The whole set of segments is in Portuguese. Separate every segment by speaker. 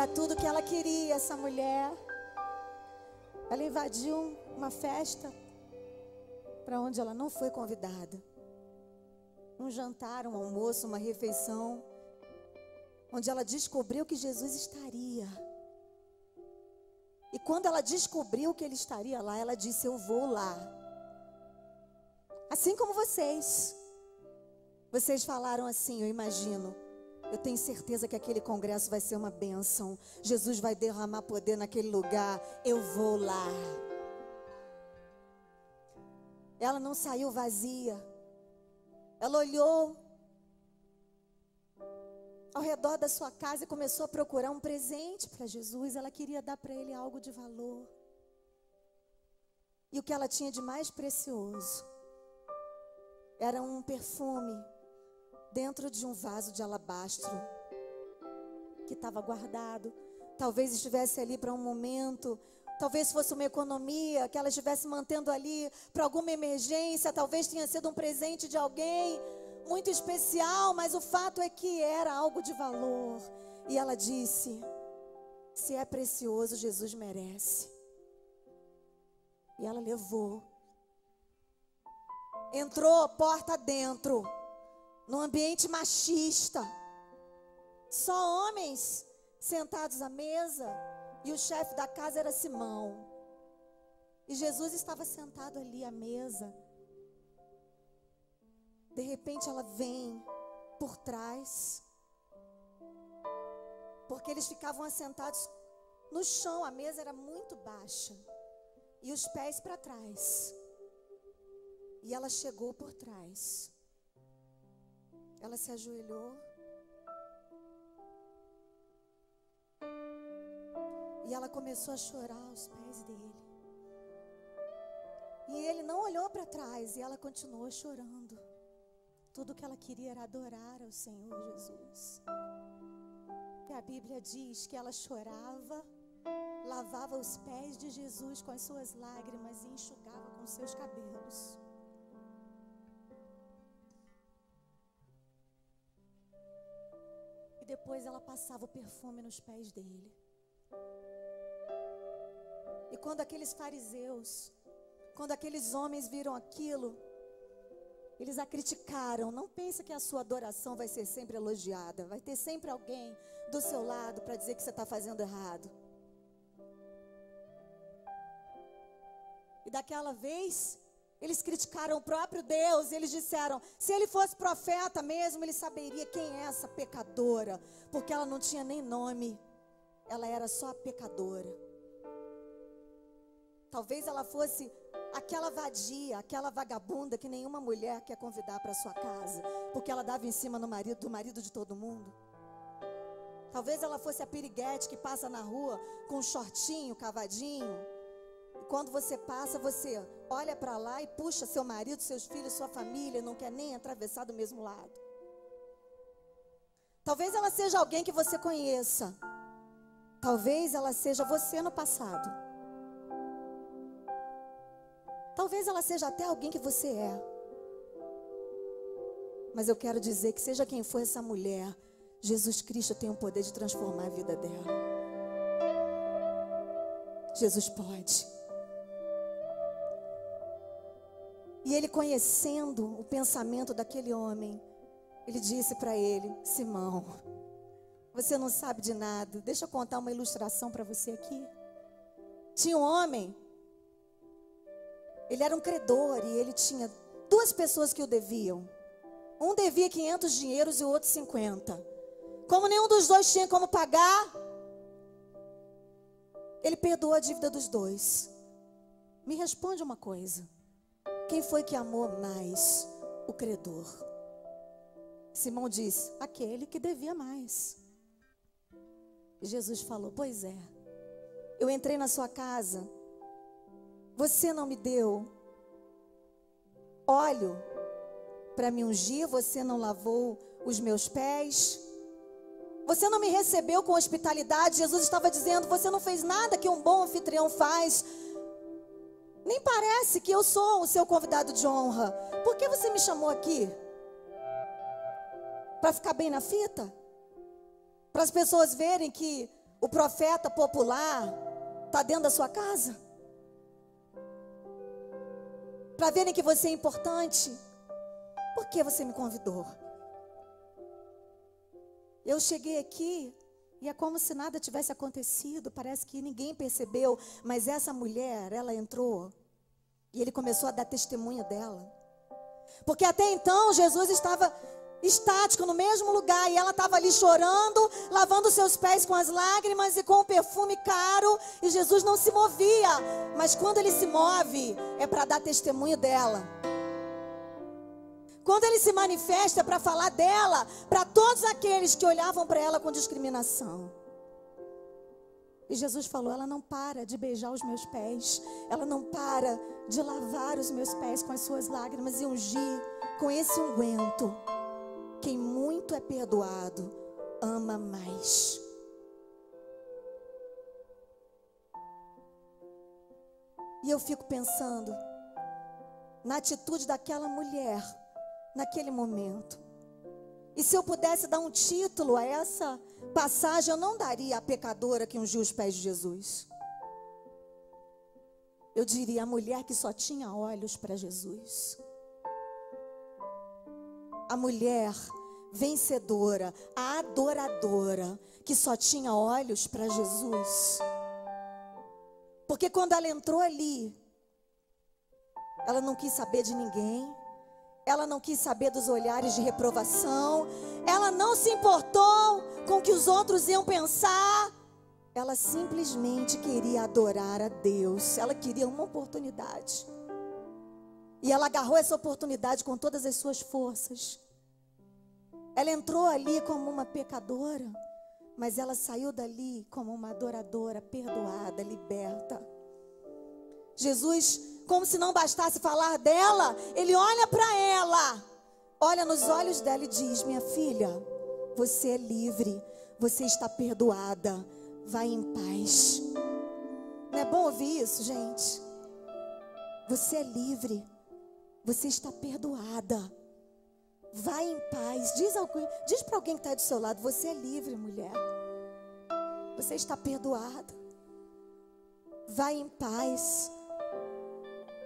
Speaker 1: Era tudo que ela queria, essa mulher. Ela invadiu uma festa para onde ela não foi convidada. Um jantar, um almoço, uma refeição, onde ela descobriu que Jesus estaria. E quando ela descobriu que ele estaria lá, ela disse: Eu vou lá. Assim como vocês. Vocês falaram assim, eu imagino. Eu tenho certeza que aquele congresso vai ser uma bênção. Jesus vai derramar poder naquele lugar. Eu vou lá. Ela não saiu vazia. Ela olhou ao redor da sua casa e começou a procurar um presente para Jesus. Ela queria dar para ele algo de valor. E o que ela tinha de mais precioso era um perfume dentro de um vaso de alabastro que estava guardado. Talvez estivesse ali para um momento, talvez fosse uma economia que ela estivesse mantendo ali para alguma emergência, talvez tenha sido um presente de alguém muito especial, mas o fato é que era algo de valor. E ela disse: se é precioso, Jesus merece. E ela levou. Entrou porta dentro num ambiente machista. Só homens sentados à mesa e o chefe da casa era Simão. E Jesus estava sentado ali à mesa. De repente ela vem por trás. Porque eles ficavam assentados no chão, a mesa era muito baixa. E os pés para trás. E ela chegou por trás. Ela se ajoelhou. E ela começou a chorar aos pés dele. E ele não olhou para trás e ela continuou chorando. Tudo que ela queria era adorar ao Senhor Jesus. E a Bíblia diz que ela chorava, lavava os pés de Jesus com as suas lágrimas e enxugava com seus cabelos. Depois ela passava o perfume nos pés dele. E quando aqueles fariseus, quando aqueles homens viram aquilo, eles a criticaram. Não pense que a sua adoração vai ser sempre elogiada. Vai ter sempre alguém do seu lado para dizer que você está fazendo errado. E daquela vez, eles criticaram o próprio Deus eles disseram: se ele fosse profeta mesmo, ele saberia quem é essa pecadora, porque ela não tinha nem nome, ela era só pecadora. Talvez ela fosse aquela vadia, aquela vagabunda que nenhuma mulher quer convidar para sua casa, porque ela dava em cima marido, do marido de todo mundo. Talvez ela fosse a piriguete que passa na rua com um shortinho cavadinho quando você passa, você olha para lá e puxa seu marido, seus filhos, sua família, não quer nem atravessar do mesmo lado. Talvez ela seja alguém que você conheça. Talvez ela seja você no passado. Talvez ela seja até alguém que você é. Mas eu quero dizer que seja quem for essa mulher, Jesus Cristo tem o poder de transformar a vida dela. Jesus pode. E ele, conhecendo o pensamento daquele homem, ele disse para ele: Simão, você não sabe de nada. Deixa eu contar uma ilustração para você aqui. Tinha um homem, ele era um credor e ele tinha duas pessoas que o deviam. Um devia 500 dinheiros e o outro 50. Como nenhum dos dois tinha como pagar, ele perdoou a dívida dos dois. Me responde uma coisa. Quem foi que amou mais o credor? Simão disse: aquele que devia mais. Jesus falou: Pois é, eu entrei na sua casa, você não me deu óleo para me ungir, você não lavou os meus pés, você não me recebeu com hospitalidade. Jesus estava dizendo: Você não fez nada que um bom anfitrião faz nem parece que eu sou o seu convidado de honra. Por que você me chamou aqui? Para ficar bem na fita? Para as pessoas verem que o profeta popular está dentro da sua casa? Para verem que você é importante? Por que você me convidou? Eu cheguei aqui e é como se nada tivesse acontecido, parece que ninguém percebeu, mas essa mulher, ela entrou e ele começou a dar testemunho dela. Porque até então Jesus estava estático no mesmo lugar e ela estava ali chorando, lavando seus pés com as lágrimas e com o perfume caro, e Jesus não se movia, mas quando ele se move é para dar testemunho dela. Quando ele se manifesta para falar dela, para todos aqueles que olhavam para ela com discriminação. E Jesus falou: ela não para de beijar os meus pés, ela não para de lavar os meus pés com as suas lágrimas e ungir com esse unguento. Quem muito é perdoado, ama mais. E eu fico pensando na atitude daquela mulher naquele momento. E se eu pudesse dar um título a essa passagem, eu não daria a pecadora que ungiu os pés de Jesus. Eu diria a mulher que só tinha olhos para Jesus. A mulher vencedora, a adoradora, que só tinha olhos para Jesus. Porque quando ela entrou ali, ela não quis saber de ninguém, ela não quis saber dos olhares de reprovação. Ela não se importou com o que os outros iam pensar. Ela simplesmente queria adorar a Deus. Ela queria uma oportunidade. E ela agarrou essa oportunidade com todas as suas forças. Ela entrou ali como uma pecadora, mas ela saiu dali como uma adoradora, perdoada, liberta. Jesus como se não bastasse falar dela, ele olha para ela, olha nos olhos dela e diz: Minha filha, você é livre, você está perdoada, vai em paz. Não é bom ouvir isso, gente? Você é livre, você está perdoada. Vai em paz. Diz, diz para alguém que está do seu lado: Você é livre, mulher. Você está perdoada. Vai em paz.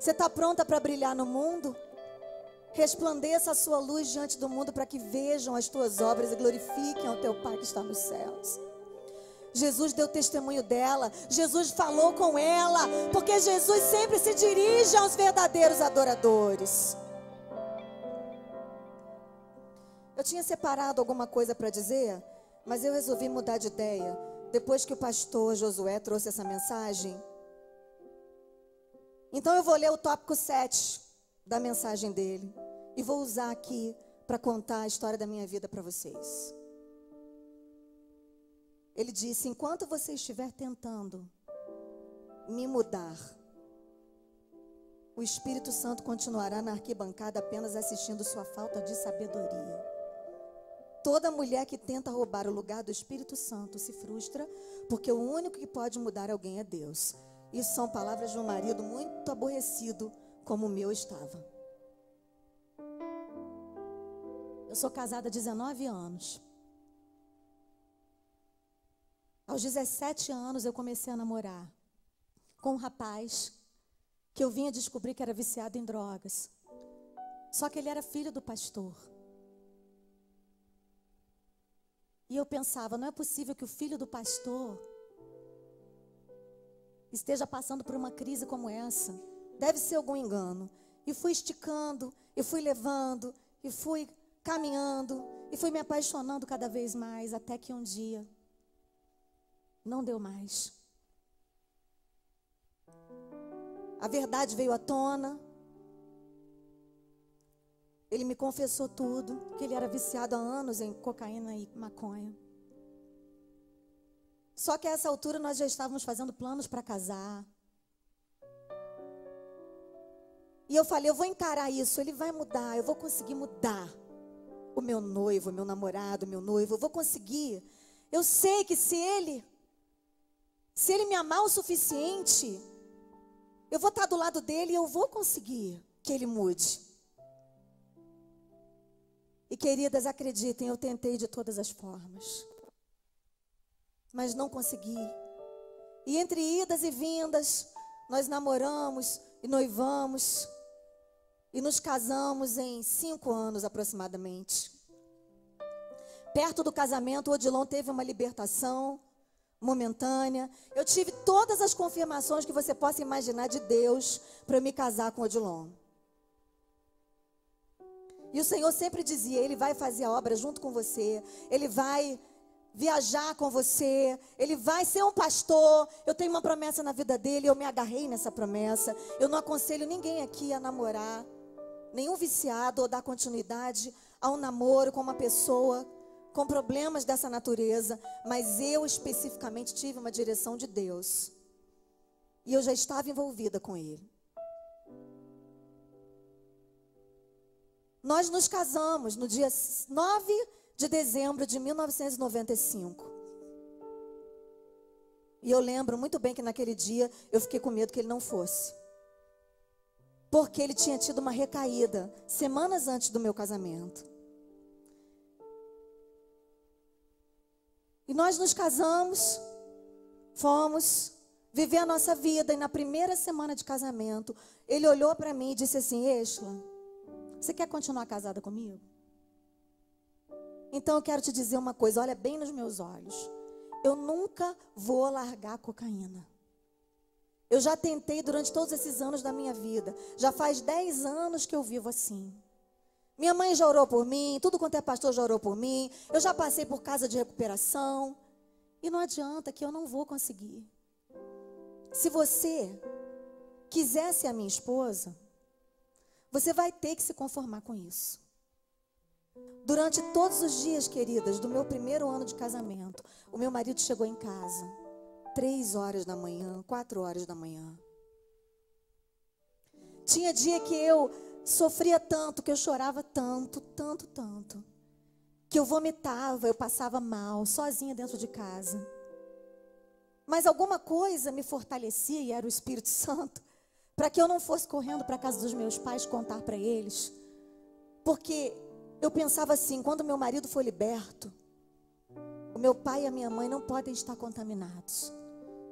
Speaker 1: Você está pronta para brilhar no mundo? Resplandeça a sua luz diante do mundo para que vejam as tuas obras e glorifiquem ao teu Pai que está nos céus. Jesus deu testemunho dela, Jesus falou com ela, porque Jesus sempre se dirige aos verdadeiros adoradores. Eu tinha separado alguma coisa para dizer, mas eu resolvi mudar de ideia. Depois que o pastor Josué trouxe essa mensagem, então eu vou ler o tópico 7 da mensagem dele e vou usar aqui para contar a história da minha vida para vocês. Ele disse: enquanto você estiver tentando me mudar, o Espírito Santo continuará na arquibancada apenas assistindo sua falta de sabedoria. Toda mulher que tenta roubar o lugar do Espírito Santo se frustra, porque o único que pode mudar alguém é Deus. Isso são palavras de um marido muito aborrecido, como o meu estava. Eu sou casada há 19 anos. Aos 17 anos eu comecei a namorar com um rapaz que eu vinha descobrir que era viciado em drogas. Só que ele era filho do pastor. E eu pensava, não é possível que o filho do pastor esteja passando por uma crise como essa. Deve ser algum engano. E fui esticando, e fui levando, e fui caminhando, e fui me apaixonando cada vez mais, até que um dia não deu mais. A verdade veio à tona. Ele me confessou tudo, que ele era viciado há anos em cocaína e maconha. Só que a essa altura nós já estávamos fazendo planos para casar. E eu falei, eu vou encarar isso, ele vai mudar, eu vou conseguir mudar o meu noivo, o meu namorado, o meu noivo, eu vou conseguir. Eu sei que se ele se ele me amar o suficiente, eu vou estar do lado dele e eu vou conseguir que ele mude. E queridas, acreditem, eu tentei de todas as formas. Mas não consegui. E entre idas e vindas, nós namoramos e noivamos e nos casamos em cinco anos aproximadamente. Perto do casamento, o Odilon teve uma libertação momentânea. Eu tive todas as confirmações que você possa imaginar de Deus para me casar com o Odilon. E o Senhor sempre dizia: Ele vai fazer a obra junto com você, Ele vai viajar com você, ele vai ser um pastor. Eu tenho uma promessa na vida dele, eu me agarrei nessa promessa. Eu não aconselho ninguém aqui a namorar, nenhum viciado ou dar continuidade a um namoro com uma pessoa com problemas dessa natureza, mas eu especificamente tive uma direção de Deus. E eu já estava envolvida com ele. Nós nos casamos no dia 9 de dezembro de 1995. E eu lembro muito bem que naquele dia eu fiquei com medo que ele não fosse. Porque ele tinha tido uma recaída semanas antes do meu casamento. E nós nos casamos, fomos viver a nossa vida. E na primeira semana de casamento, ele olhou para mim e disse assim: Exla, você quer continuar casada comigo? Então eu quero te dizer uma coisa, olha bem nos meus olhos. Eu nunca vou largar a cocaína. Eu já tentei durante todos esses anos da minha vida. Já faz 10 anos que eu vivo assim. Minha mãe já orou por mim, tudo quanto é pastor já orou por mim. Eu já passei por casa de recuperação. E não adianta que eu não vou conseguir. Se você quiser ser a minha esposa, você vai ter que se conformar com isso. Durante todos os dias, queridas, do meu primeiro ano de casamento, o meu marido chegou em casa. Três horas da manhã, quatro horas da manhã. Tinha dia que eu sofria tanto, que eu chorava tanto, tanto, tanto, que eu vomitava, eu passava mal, sozinha dentro de casa. Mas alguma coisa me fortalecia e era o Espírito Santo, para que eu não fosse correndo para a casa dos meus pais contar para eles. Porque eu pensava assim: quando meu marido for liberto, o meu pai e a minha mãe não podem estar contaminados.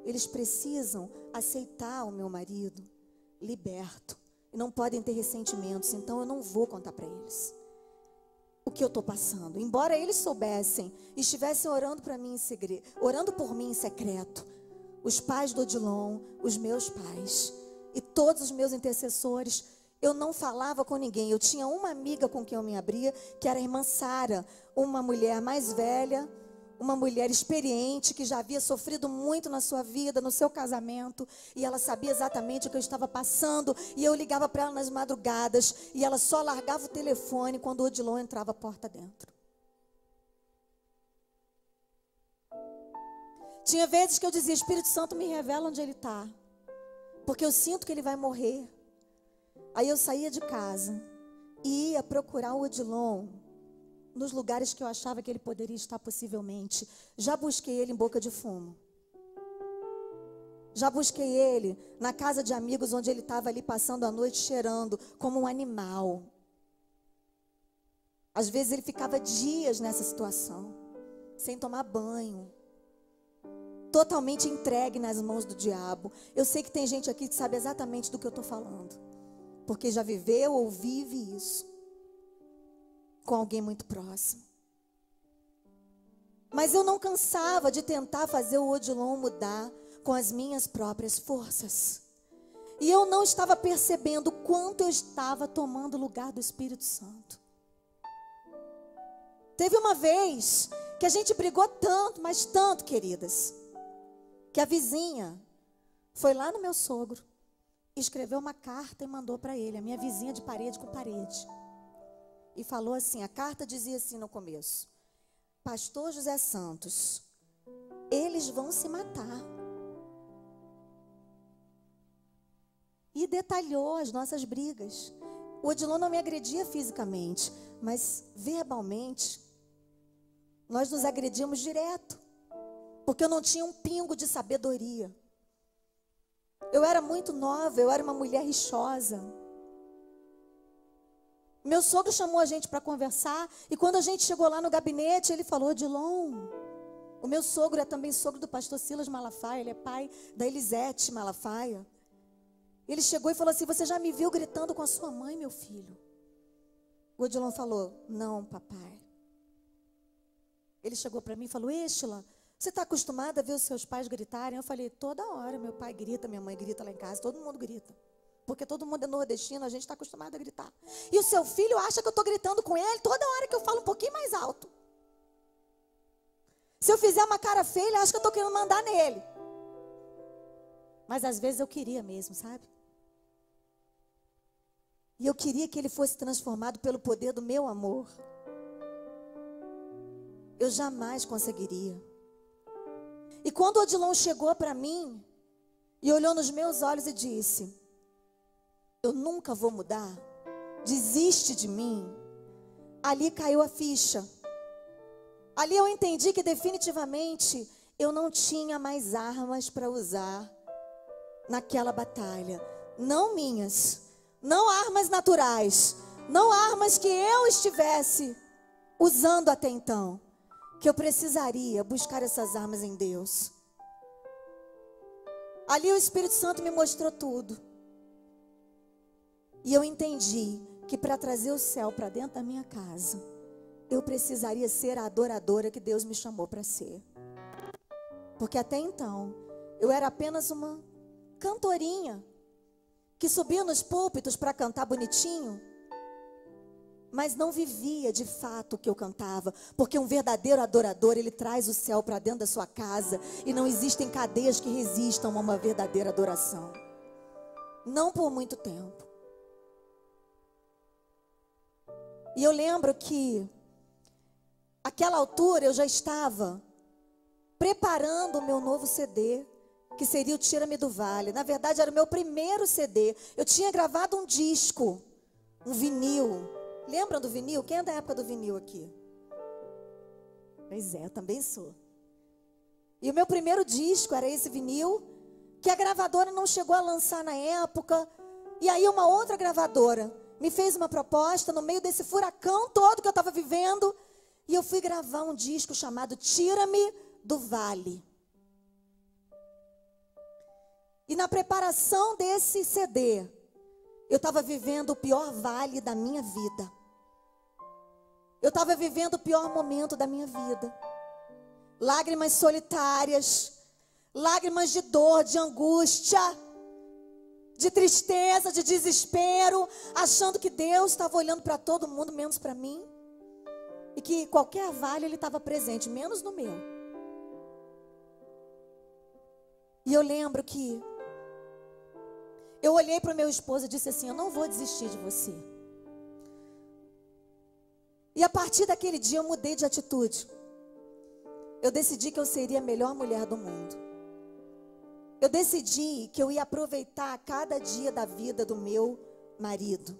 Speaker 1: Eles precisam aceitar o meu marido liberto. E não podem ter ressentimentos. Então eu não vou contar para eles o que eu estou passando. Embora eles soubessem e estivessem orando para mim em segredo, orando por mim em secreto. Os pais do Odilon, os meus pais e todos os meus intercessores eu não falava com ninguém. Eu tinha uma amiga com quem eu me abria, que era a irmã Sara, uma mulher mais velha, uma mulher experiente que já havia sofrido muito na sua vida, no seu casamento, e ela sabia exatamente o que eu estava passando, e eu ligava para ela nas madrugadas, e ela só largava o telefone quando o Odilon entrava a porta dentro. Tinha vezes que eu dizia: Espírito Santo me revela onde ele está, porque eu sinto que ele vai morrer. Aí eu saía de casa e ia procurar o Odilon nos lugares que eu achava que ele poderia estar possivelmente. Já busquei ele em boca de fumo. Já busquei ele na casa de amigos onde ele estava ali passando a noite cheirando como um animal. Às vezes ele ficava dias nessa situação, sem tomar banho, totalmente entregue nas mãos do diabo. Eu sei que tem gente aqui que sabe exatamente do que eu estou falando porque já viveu ou vive isso com alguém muito próximo. Mas eu não cansava de tentar fazer o Odilon mudar com as minhas próprias forças. E eu não estava percebendo o quanto eu estava tomando o lugar do Espírito Santo. Teve uma vez que a gente brigou tanto, mas tanto, queridas, que a vizinha foi lá no meu sogro escreveu uma carta e mandou para ele, a minha vizinha de parede com parede. E falou assim: a carta dizia assim no começo: Pastor José Santos, eles vão se matar. E detalhou as nossas brigas. O Odilon não me agredia fisicamente, mas verbalmente, nós nos agredíamos direto. Porque eu não tinha um pingo de sabedoria. Eu era muito nova, eu era uma mulher rixosa. Meu sogro chamou a gente para conversar e quando a gente chegou lá no gabinete, ele falou: Dilon, O meu sogro é também sogro do pastor Silas Malafaia, ele é pai da Elisete Malafaia. Ele chegou e falou assim: Você já me viu gritando com a sua mãe, meu filho? O Odilon falou: Não, papai. Ele chegou para mim e falou: Estila, você está acostumada a ver os seus pais gritarem? Eu falei: Toda hora, meu pai grita, minha mãe grita lá em casa, todo mundo grita. Porque todo mundo é nordestino, a gente está acostumado a gritar. E o seu filho acha que eu estou gritando com ele toda hora que eu falo um pouquinho mais alto. Se eu fizer uma cara feia, ele acha que eu estou querendo mandar nele. Mas às vezes eu queria mesmo, sabe? E eu queria que ele fosse transformado pelo poder do meu amor. Eu jamais conseguiria. E quando Odilon chegou para mim e olhou nos meus olhos e disse: Eu nunca vou mudar, desiste de mim. Ali caiu a ficha. Ali eu entendi que definitivamente eu não tinha mais armas para usar naquela batalha. Não minhas, não armas naturais, não armas que eu estivesse usando até então. Que eu precisaria buscar essas armas em Deus. Ali o Espírito Santo me mostrou tudo. E eu entendi que para trazer o céu para dentro da minha casa, eu precisaria ser a adoradora que Deus me chamou para ser. Porque até então, eu era apenas uma cantorinha que subia nos púlpitos para cantar bonitinho, mas não vivia de fato o que eu cantava, porque um verdadeiro adorador, ele traz o céu para dentro da sua casa e não existem cadeias que resistam a uma verdadeira adoração. Não por muito tempo. E eu lembro que Aquela altura eu já estava preparando o meu novo CD, que seria o Tira-me do Vale. Na verdade, era o meu primeiro CD. Eu tinha gravado um disco, um vinil. Lembram do vinil? Quem é da época do vinil aqui? Pois é, eu também sou. E o meu primeiro disco era esse vinil, que a gravadora não chegou a lançar na época. E aí uma outra gravadora me fez uma proposta no meio desse furacão todo que eu estava vivendo. E eu fui gravar um disco chamado Tira-me do Vale. E na preparação desse CD, eu estava vivendo o pior vale da minha vida. Eu estava vivendo o pior momento da minha vida. Lágrimas solitárias, lágrimas de dor, de angústia, de tristeza, de desespero, achando que Deus estava olhando para todo mundo, menos para mim. E que qualquer vale ele estava presente, menos no meu. E eu lembro que eu olhei para o meu esposo e disse assim: Eu não vou desistir de você. E a partir daquele dia eu mudei de atitude. Eu decidi que eu seria a melhor mulher do mundo. Eu decidi que eu ia aproveitar cada dia da vida do meu marido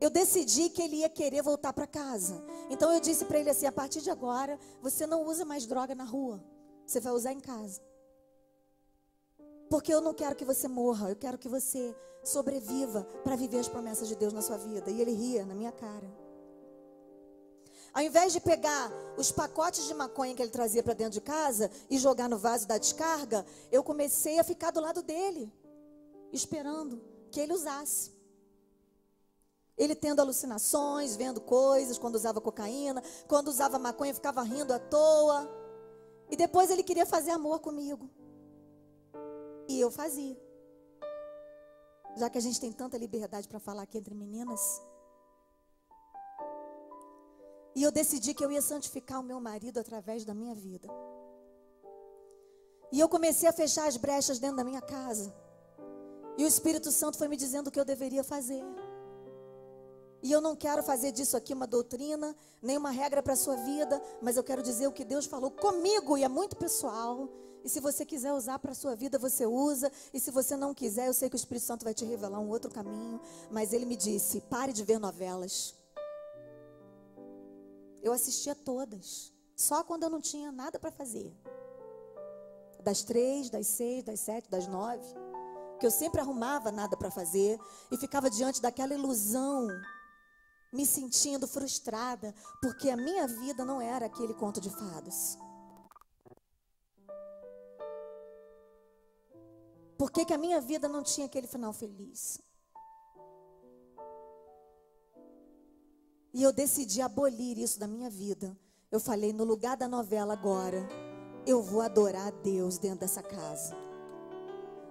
Speaker 1: eu decidi que ele ia querer voltar para casa. Então eu disse para ele assim: a partir de agora, você não usa mais droga na rua, você vai usar em casa. Porque eu não quero que você morra, eu quero que você sobreviva para viver as promessas de Deus na sua vida. E ele ria na minha cara. Ao invés de pegar os pacotes de maconha que ele trazia para dentro de casa e jogar no vaso da descarga, eu comecei a ficar do lado dele, esperando que ele usasse. Ele tendo alucinações, vendo coisas, quando usava cocaína, quando usava maconha, ficava rindo à toa. E depois ele queria fazer amor comigo. Eu fazia. Já que a gente tem tanta liberdade para falar aqui entre meninas. E eu decidi que eu ia santificar o meu marido através da minha vida. E eu comecei a fechar as brechas dentro da minha casa. E o Espírito Santo foi me dizendo o que eu deveria fazer. E eu não quero fazer disso aqui uma doutrina, nem uma regra para a sua vida, mas eu quero dizer o que Deus falou comigo e é muito pessoal. E se você quiser usar para a sua vida, você usa. E se você não quiser, eu sei que o Espírito Santo vai te revelar um outro caminho. Mas ele me disse: pare de ver novelas. Eu assistia todas, só quando eu não tinha nada para fazer. Das três, das seis, das sete, das nove. Que eu sempre arrumava nada para fazer e ficava diante daquela ilusão me sentindo frustrada, porque a minha vida não era aquele conto de fadas. Por que, que a minha vida não tinha aquele final feliz? E eu decidi abolir isso da minha vida. Eu falei, no lugar da novela agora, eu vou adorar a Deus dentro dessa casa.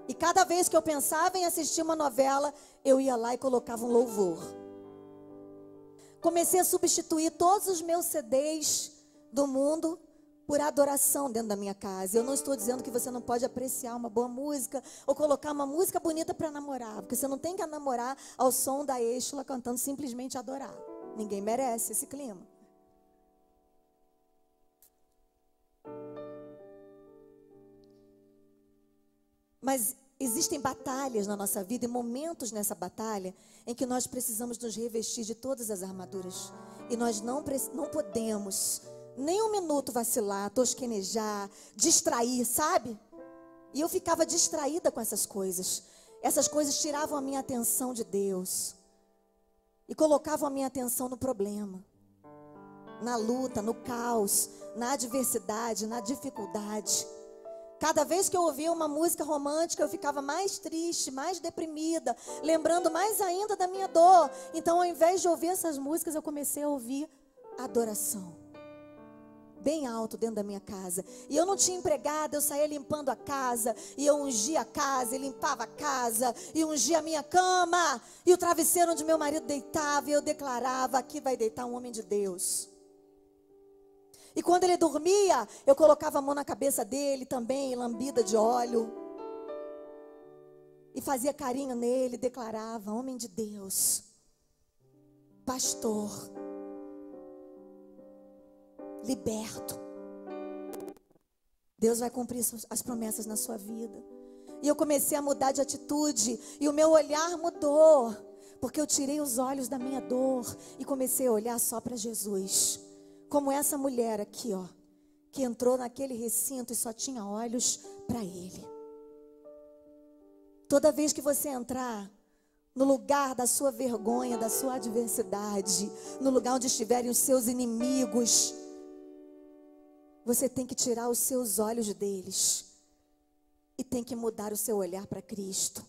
Speaker 1: E cada vez que eu pensava em assistir uma novela, eu ia lá e colocava um louvor. Comecei a substituir todos os meus CDs do mundo por adoração dentro da minha casa. Eu não estou dizendo que você não pode apreciar uma boa música ou colocar uma música bonita para namorar, porque você não tem que namorar ao som da Exla cantando simplesmente adorar. Ninguém merece esse clima. Mas existem batalhas na nossa vida e momentos nessa batalha em que nós precisamos nos revestir de todas as armaduras. E nós não, não podemos nem um minuto vacilar, tosquenejar, distrair, sabe? E eu ficava distraída com essas coisas. Essas coisas tiravam a minha atenção de Deus e colocavam a minha atenção no problema, na luta, no caos, na adversidade, na dificuldade. Cada vez que eu ouvia uma música romântica, eu ficava mais triste, mais deprimida, lembrando mais ainda da minha dor. Então, ao invés de ouvir essas músicas, eu comecei a ouvir adoração bem alto dentro da minha casa. E eu não tinha empregada, eu saía limpando a casa, e eu ungia a casa, e limpava a casa, e ungia a minha cama, e o travesseiro onde meu marido deitava, e eu declarava: aqui vai deitar um homem de Deus. E quando ele dormia, eu colocava a mão na cabeça dele também, lambida de óleo. E fazia carinho nele, declarava: homem de Deus, pastor liberto. Deus vai cumprir as promessas na sua vida. E eu comecei a mudar de atitude, e o meu olhar mudou, porque eu tirei os olhos da minha dor e comecei a olhar só para Jesus. Como essa mulher aqui, ó, que entrou naquele recinto e só tinha olhos para Ele. Toda vez que você entrar no lugar da sua vergonha, da sua adversidade, no lugar onde estiverem os seus inimigos, você tem que tirar os seus olhos deles e tem que mudar o seu olhar para Cristo.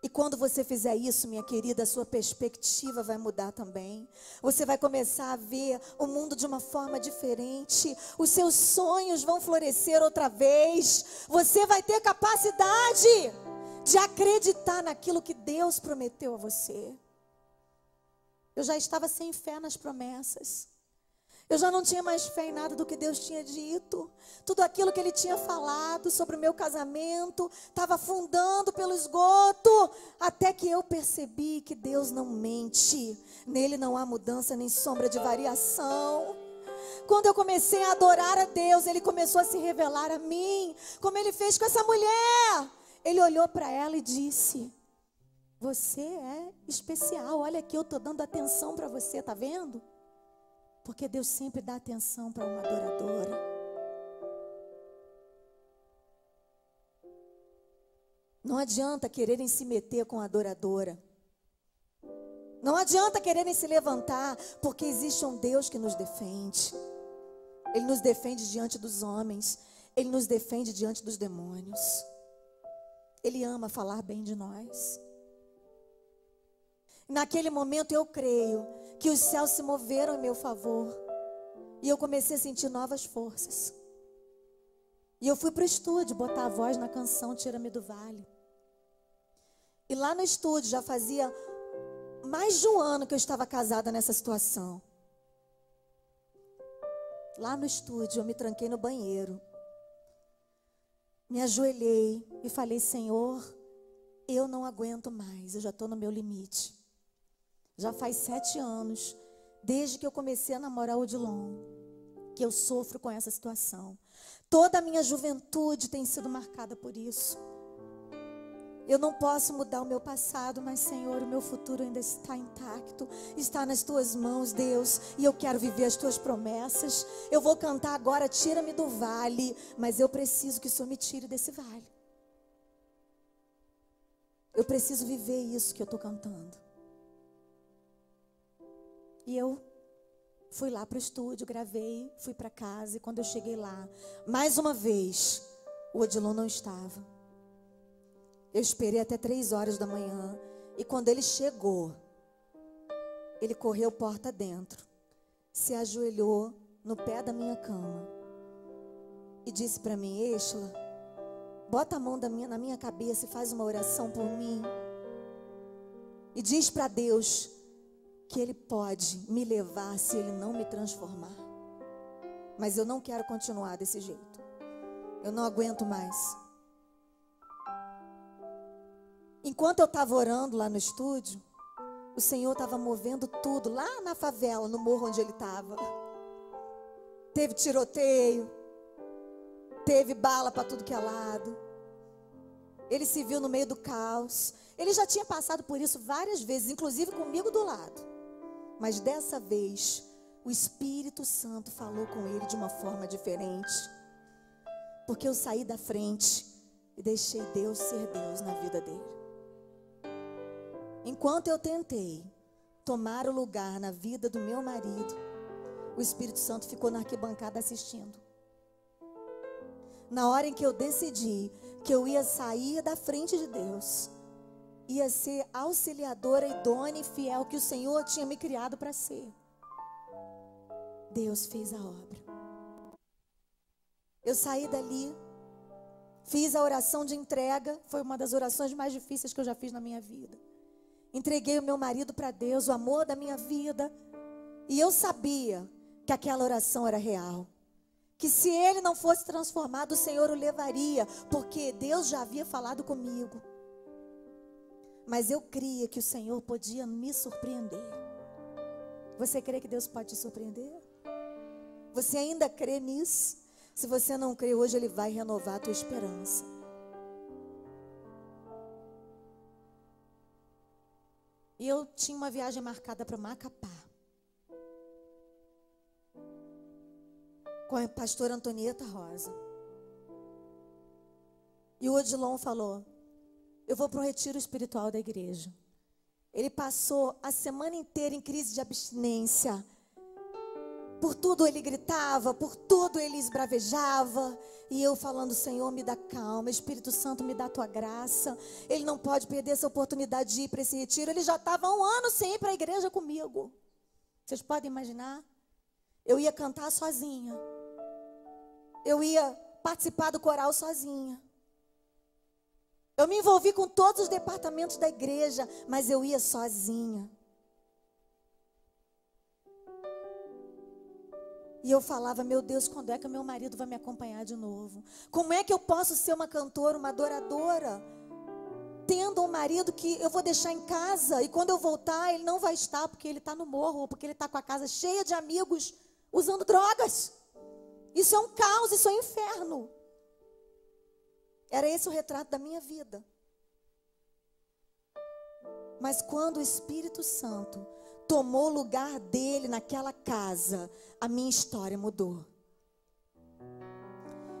Speaker 1: E quando você fizer isso, minha querida, a sua perspectiva vai mudar também. Você vai começar a ver o mundo de uma forma diferente. Os seus sonhos vão florescer outra vez. Você vai ter capacidade de acreditar naquilo que Deus prometeu a você. Eu já estava sem fé nas promessas. Eu já não tinha mais fé em nada do que Deus tinha dito. Tudo aquilo que Ele tinha falado sobre o meu casamento estava afundando pelo esgoto. Até que eu percebi que Deus não mente. Nele não há mudança nem sombra de variação. Quando eu comecei a adorar a Deus, Ele começou a se revelar a mim. Como Ele fez com essa mulher. Ele olhou para ela e disse: Você é especial. Olha aqui, eu estou dando atenção para você, tá vendo? Porque Deus sempre dá atenção para uma adoradora. Não adianta quererem se meter com a adoradora. Não adianta quererem se levantar, porque existe um Deus que nos defende. Ele nos defende diante dos homens. Ele nos defende diante dos demônios. Ele ama falar bem de nós. Naquele momento eu creio que os céus se moveram em meu favor. E eu comecei a sentir novas forças. E eu fui para o estúdio botar a voz na canção Tira-me do Vale. E lá no estúdio já fazia mais de um ano que eu estava casada nessa situação. Lá no estúdio eu me tranquei no banheiro. Me ajoelhei e falei: Senhor, eu não aguento mais, eu já estou no meu limite. Já faz sete anos, desde que eu comecei a namorar o Odilon, que eu sofro com essa situação. Toda a minha juventude tem sido marcada por isso. Eu não posso mudar o meu passado, mas Senhor, o meu futuro ainda está intacto, está nas tuas mãos, Deus, e eu quero viver as tuas promessas. Eu vou cantar agora, tira-me do vale, mas eu preciso que o Senhor me tire desse vale. Eu preciso viver isso que eu estou cantando. E eu fui lá para o estúdio, gravei, fui para casa. E quando eu cheguei lá, mais uma vez, o Odilon não estava. Eu esperei até três horas da manhã. E quando ele chegou, ele correu porta dentro, se ajoelhou no pé da minha cama e disse para mim: Exla, bota a mão minha, na minha cabeça e faz uma oração por mim. E diz para Deus que Ele pode me levar se Ele não me transformar. Mas eu não quero continuar desse jeito. Eu não aguento mais. Enquanto eu estava orando lá no estúdio, o Senhor estava movendo tudo lá na favela, no morro onde ele estava. Teve tiroteio, teve bala para tudo que é lado. Ele se viu no meio do caos. Ele já tinha passado por isso várias vezes, inclusive comigo do lado. Mas dessa vez, o Espírito Santo falou com ele de uma forma diferente. Porque eu saí da frente e deixei Deus ser Deus na vida dele. Enquanto eu tentei tomar o lugar na vida do meu marido, o Espírito Santo ficou na arquibancada assistindo. Na hora em que eu decidi que eu ia sair da frente de Deus, ia ser auxiliadora idônea e fiel que o Senhor tinha me criado para ser. Deus fez a obra. Eu saí dali, fiz a oração de entrega, foi uma das orações mais difíceis que eu já fiz na minha vida. Entreguei o meu marido para Deus, o amor da minha vida. E eu sabia que aquela oração era real. Que se ele não fosse transformado, o Senhor o levaria, porque Deus já havia falado comigo. Mas eu cria que o Senhor podia me surpreender. Você crê que Deus pode te surpreender? Você ainda crê nisso? Se você não crê, hoje Ele vai renovar a tua esperança. E eu tinha uma viagem marcada para Macapá. Com a pastora Antonieta Rosa. E o Odilon falou: Eu vou para um retiro espiritual da igreja. Ele passou a semana inteira em crise de abstinência por tudo ele gritava, por tudo ele esbravejava. E eu falando, Senhor, me dá calma, Espírito Santo, me dá tua graça. Ele não pode perder essa oportunidade de ir para esse retiro. Ele já estava um ano sem ir para a igreja comigo. Vocês podem imaginar? Eu ia cantar sozinha. Eu ia participar do coral sozinha. Eu me envolvi com todos os departamentos da igreja, mas eu ia sozinha. E eu falava, meu Deus, quando é que meu marido vai me acompanhar de novo? Como é que eu posso ser uma cantora, uma adoradora? Tendo um marido que eu vou deixar em casa e quando eu voltar ele não vai estar porque ele está no morro ou porque ele está com a casa cheia de amigos usando drogas. Isso é um caos, isso é um inferno. Era esse o retrato da minha vida. Mas quando o Espírito Santo tomou o lugar dele naquela casa, a minha história mudou.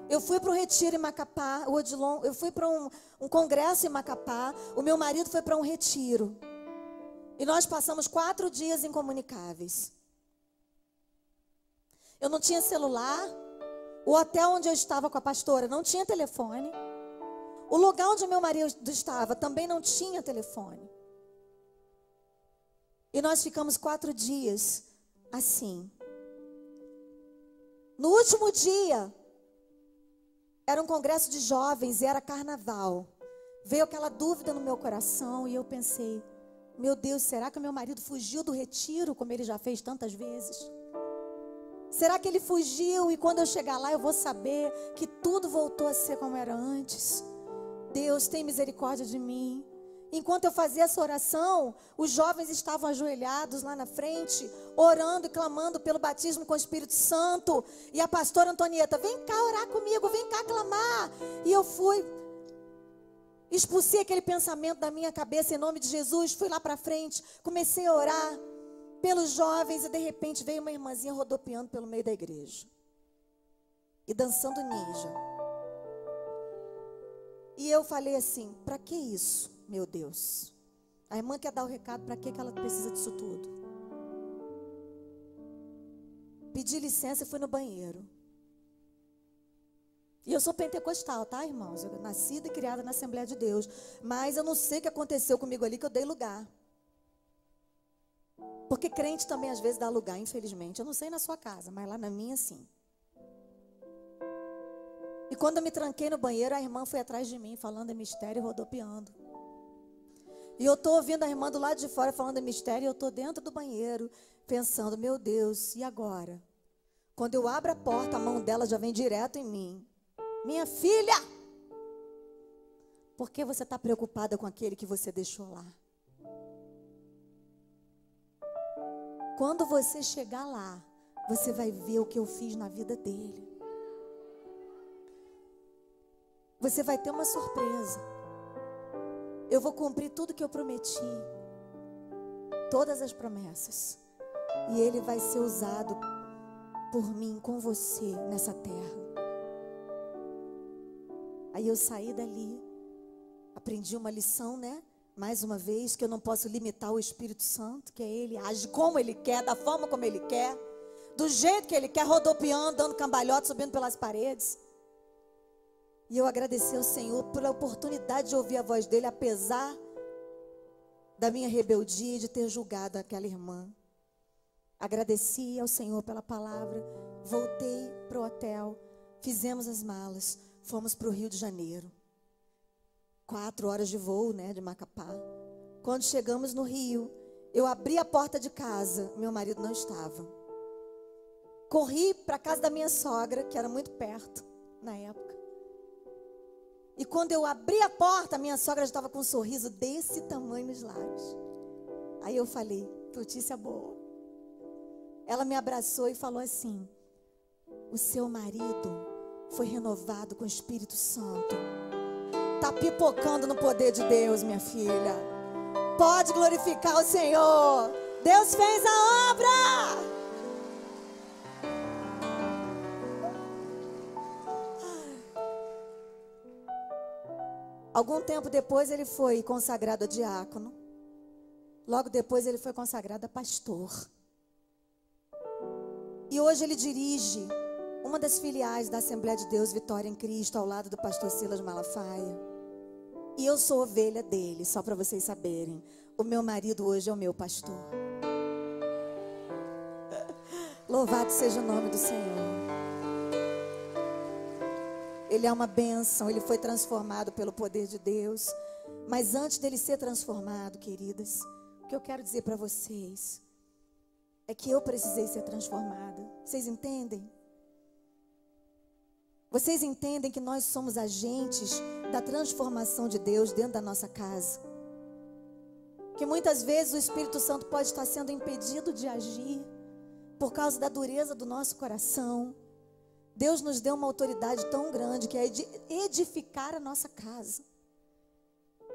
Speaker 1: Eu fui para um retiro em Macapá, o Odilon, eu fui para um, um congresso em Macapá, o meu marido foi para um retiro. E nós passamos quatro dias incomunicáveis. Eu não tinha celular, o hotel onde eu estava com a pastora não tinha telefone. O lugar onde meu marido estava também não tinha telefone. E nós ficamos quatro dias assim. No último dia, era um congresso de jovens e era carnaval. Veio aquela dúvida no meu coração e eu pensei: meu Deus, será que meu marido fugiu do retiro, como ele já fez tantas vezes? Será que ele fugiu e quando eu chegar lá eu vou saber que tudo voltou a ser como era antes? Deus, tem misericórdia de mim. Enquanto eu fazia essa oração, os jovens estavam ajoelhados lá na frente, orando e clamando pelo batismo com o Espírito Santo. E a pastora Antonieta, vem cá orar comigo, vem cá clamar. E eu fui, expulsei aquele pensamento da minha cabeça em nome de Jesus, fui lá para frente, comecei a orar pelos jovens e de repente veio uma irmãzinha rodopiando pelo meio da igreja e dançando ninja. E eu falei assim: para que isso? meu Deus. A irmã quer dar o recado para que ela precisa disso tudo. pedi licença e fui no banheiro. E eu sou pentecostal, tá, irmãos? Eu nascida e criada na Assembleia de Deus. Mas eu não sei o que aconteceu comigo ali que eu dei lugar. Porque crente também às vezes dá lugar, infelizmente. Eu não sei na sua casa, mas lá na minha sim. E quando eu me tranquei no banheiro, a irmã foi atrás de mim, falando em mistério e rodopiando. E eu estou ouvindo a irmã do lado de fora falando em mistério, e eu estou dentro do banheiro, pensando, meu Deus, e agora? Quando eu abro a porta, a mão dela já vem direto em mim. Minha filha, por que você está preocupada com aquele que você deixou lá? Quando você chegar lá, você vai ver o que eu fiz na vida dele. Você vai ter uma surpresa. Eu vou cumprir tudo que eu prometi. Todas as promessas. E ele vai ser usado por mim, com você, nessa terra. Aí eu saí dali. Aprendi uma lição, né? mais uma vez, que eu não posso limitar o Espírito Santo, que é Ele, age como Ele quer, da forma como Ele quer, do jeito que Ele quer, rodopiando, dando cambalhota, subindo pelas paredes. E eu agradeci ao Senhor pela oportunidade de ouvir a voz dele, apesar da minha rebeldia de ter julgado aquela irmã. Agradeci ao Senhor pela palavra, voltei para o hotel, fizemos as malas, fomos para o Rio de Janeiro quatro horas de voo, né, de Macapá. Quando chegamos no Rio, eu abri a porta de casa, meu marido não estava. Corri para a casa da minha sogra, que era muito perto na época. E quando eu abri a porta, minha sogra já estava com um sorriso desse tamanho nos lábios. Aí eu falei, notícia boa. Ela me abraçou e falou assim: O seu marido foi renovado com o Espírito Santo Está pipocando no poder de Deus, minha filha. Pode glorificar o Senhor. Deus fez a obra. Algum tempo depois ele foi consagrado a diácono. Logo depois ele foi consagrado a pastor. E hoje ele dirige uma das filiais da Assembleia de Deus Vitória em Cristo, ao lado do pastor Silas Malafaia. E eu sou ovelha dele, só para vocês saberem. O meu marido hoje é o meu pastor. Louvado seja o nome do Senhor. Ele é uma bênção, ele foi transformado pelo poder de Deus. Mas antes dele ser transformado, queridas, o que eu quero dizer para vocês é que eu precisei ser transformada. Vocês entendem? Vocês entendem que nós somos agentes da transformação de Deus dentro da nossa casa? Que muitas vezes o Espírito Santo pode estar sendo impedido de agir por causa da dureza do nosso coração. Deus nos deu uma autoridade tão grande que é edificar a nossa casa.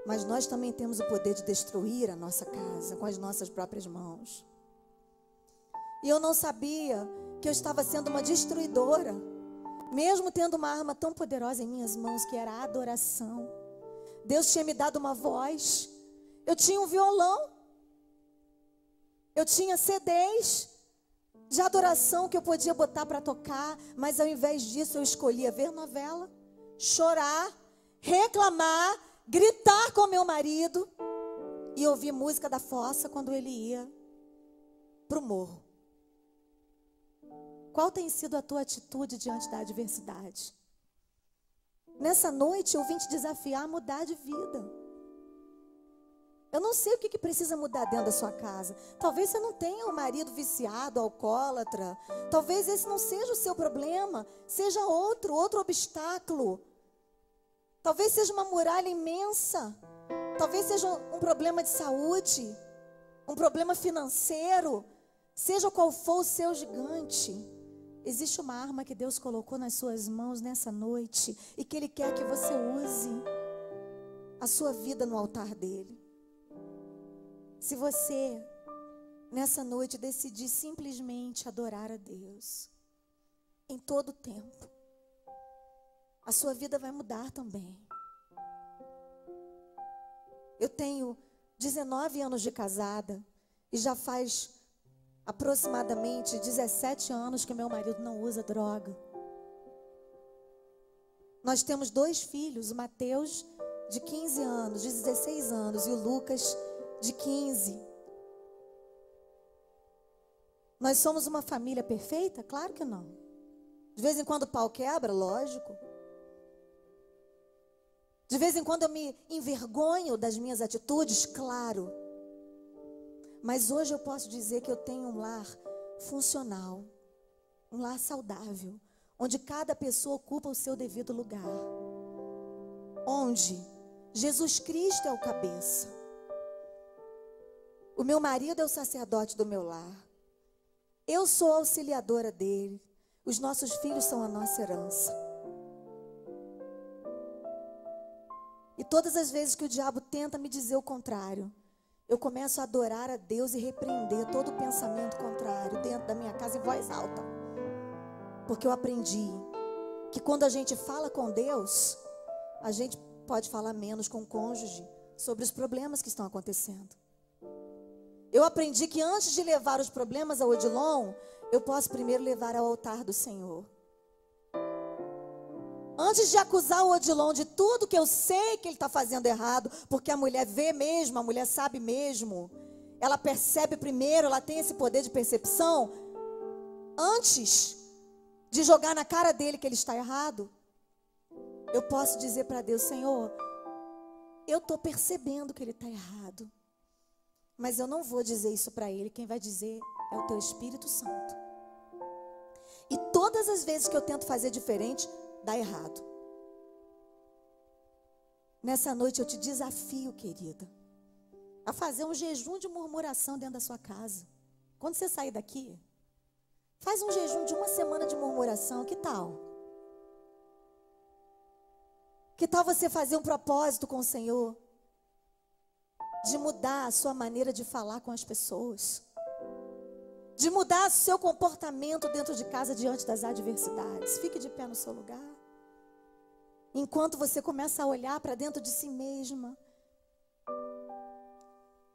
Speaker 1: Mas nós também temos o poder de destruir a nossa casa com as nossas próprias mãos. E eu não sabia que eu estava sendo uma destruidora mesmo tendo uma arma tão poderosa em minhas mãos, que era a adoração, Deus tinha me dado uma voz. Eu tinha um violão. Eu tinha CDs de adoração que eu podia botar para tocar, mas ao invés disso eu escolhia ver novela, chorar, reclamar, gritar com meu marido e ouvir música da fossa quando ele ia para o morro. Qual tem sido a tua atitude diante da adversidade? Nessa noite eu vim te desafiar a mudar de vida. Eu não sei o que, que, precisa mudar dentro da sua casa. Talvez você não tenha um marido viciado, alcoólatra. Talvez esse não seja o seu problema. Seja outro, outro obstáculo. Talvez seja uma muralha imensa. Talvez seja um problema de saúde. Um problema financeiro. Seja qual for o seu gigante. Existe uma arma que Deus colocou nas suas mãos nessa noite e que Ele quer que você use a sua vida no altar dele. Se você, nessa noite, decidir simplesmente adorar a Deus, em todo o tempo, a sua vida vai mudar também. Eu tenho 19 anos de casada e já faz aproximadamente 17 anos que meu marido não usa droga. Nós temos dois filhos, o Mateus de 15 anos, de 16 anos, e o Lucas de 15. Nós somos uma família perfeita? Claro que não. De vez em quando o pau quebra, lógico. De vez em quando eu me envergonho das minhas atitudes, claro. Mas hoje eu posso dizer que eu tenho um lar funcional, um lar saudável, onde cada pessoa ocupa o seu devido lugar. Onde Jesus Cristo é o cabeça. O meu marido é o sacerdote do meu lar. Eu sou auxiliadora dele. Os nossos filhos são a nossa herança. E todas as vezes que o diabo tenta me dizer o contrário, eu começo a adorar a Deus e repreender todo pensamento contrário dentro da minha casa em voz alta. Porque eu aprendi que quando a gente fala com Deus, a gente pode falar menos com o cônjuge sobre os problemas que estão acontecendo. Eu aprendi que antes de levar os problemas ao Odilon, eu posso primeiro levar ao altar do Senhor. Antes de acusar o Odilon de tudo que eu sei que ele está fazendo errado, porque a mulher vê mesmo, a mulher sabe mesmo, ela percebe primeiro, ela tem esse poder de percepção. Antes de jogar na cara dele que ele está errado, eu posso dizer para Deus: Senhor, eu estou percebendo que ele está errado, mas eu não vou dizer isso para ele, quem vai dizer é o teu Espírito Santo. E todas as vezes que eu tento fazer diferente, dá errado. Nessa noite eu te desafio, querida, a fazer um jejum de murmuração dentro da sua casa. Quando você sair daqui, faz um jejum de uma semana de murmuração, que tal? Que tal você fazer um propósito com o Senhor? De mudar a sua maneira de falar com as pessoas. De mudar o seu comportamento dentro de casa diante das adversidades. Fique de pé no seu lugar. Enquanto você começa a olhar para dentro de si mesma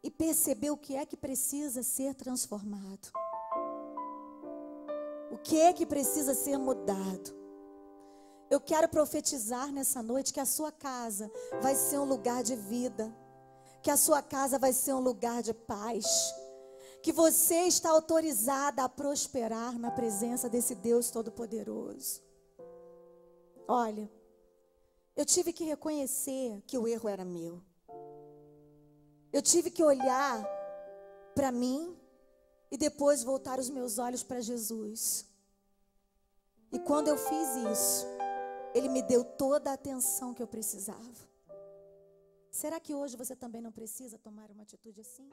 Speaker 1: e perceber o que é que precisa ser transformado. O que é que precisa ser mudado. Eu quero profetizar nessa noite que a sua casa vai ser um lugar de vida, que a sua casa vai ser um lugar de paz, que você está autorizada a prosperar na presença desse Deus Todo-Poderoso. Olha, eu tive que reconhecer que o erro era meu. Eu tive que olhar para mim e depois voltar os meus olhos para Jesus. E quando eu fiz isso, Ele me deu toda a atenção que eu precisava. Será que hoje você também não precisa tomar uma atitude assim?